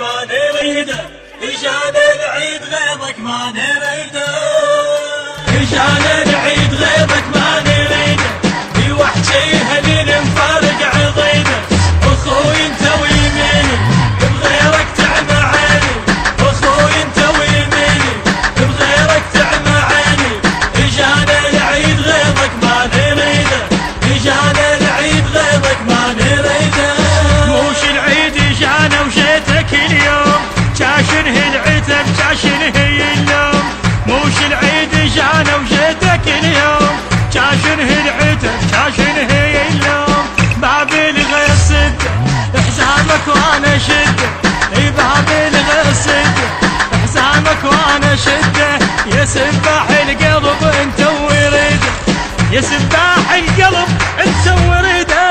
ما نريده. إجانا العيد غيرك ما نريده. إجانا اجانا وجيتك اليوم. جاشنه العتب جاشنه اللوم. بابل غير سده حزامك وأنا شدة. اي بابل غير سده حزامك وأنا شدة. يا سباح القلب انت ورده. يا سباح القلب انت ورده.